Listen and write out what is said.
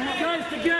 Guys, together.